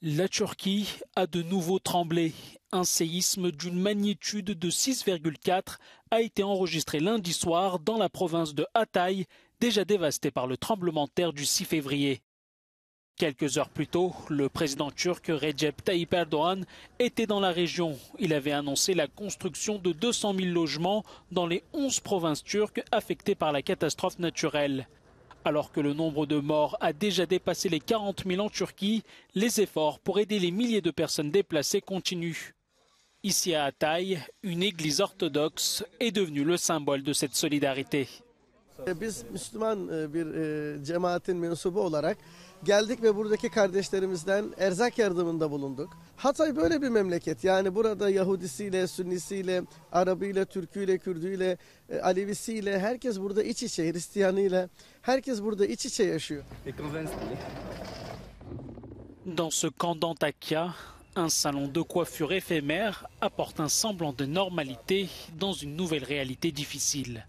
La Turquie a de nouveau tremblé. Un séisme d'une magnitude de 6,4 a été enregistré lundi soir dans la province de Hatay, déjà dévastée par le tremblement de terre du 6 février. Quelques heures plus tôt, le président turc Recep Tayyip Erdogan était dans la région. Il avait annoncé la construction de 200 000 logements dans les 11 provinces turques affectées par la catastrophe naturelle. Alors que le nombre de morts a déjà dépassé les 40 000 en Turquie, les efforts pour aider les milliers de personnes déplacées continuent. Ici à Hatay, une église orthodoxe est devenue le symbole de cette solidarité. Geldik ve buradaki kardeşlerimizden erzak yardımında bulunduk. Hatay böyle bir memleket. Yani burada Yahudisiyle, Sünnisiyle, Arabıyla, Türküyle, Kürdüyle, e, Alevisiyle herkes burada iç içe, Hristiyanıyla herkes burada iç içe yaşıyor. Dans ce camp d'Antakya, un salon de coiffure éphémère apporte un semblant de normalité dans une nouvelle réalité difficile.